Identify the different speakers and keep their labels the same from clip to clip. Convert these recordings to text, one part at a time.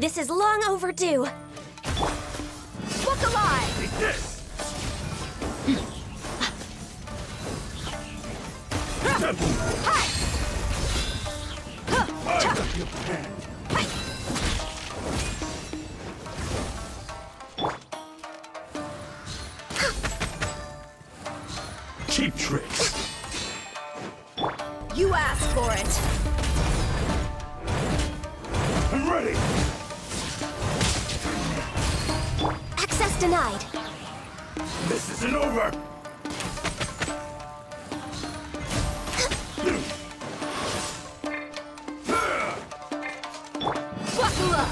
Speaker 1: This is long overdue.
Speaker 2: Look alive!
Speaker 3: Take this! Temple!
Speaker 2: Hi!
Speaker 3: I got your hand! Cheap tricks!
Speaker 2: You asked for it.
Speaker 3: I'm ready!
Speaker 1: Denied.
Speaker 3: This isn't over!
Speaker 2: Buckle up!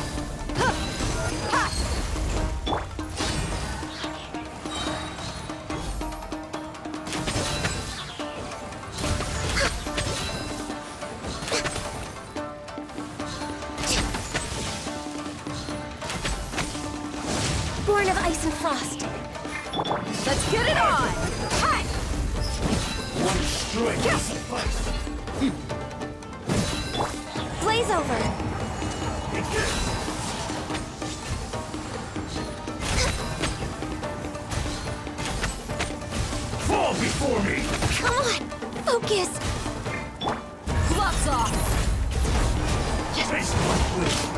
Speaker 1: Born of ice and frost.
Speaker 2: Let's get it on! Hi!
Speaker 3: One strike will suffice!
Speaker 1: Blaze over.
Speaker 3: Fall before me!
Speaker 1: Come on. Focus.
Speaker 2: Gloves off!
Speaker 3: Taste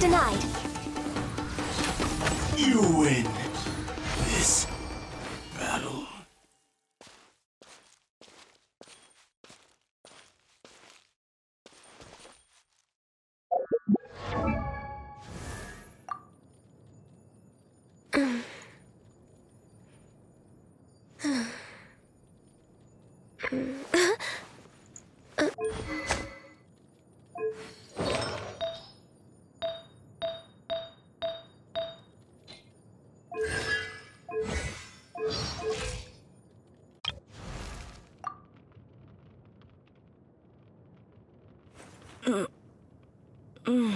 Speaker 1: Denied.
Speaker 3: You win this battle. Mm. うん。うん。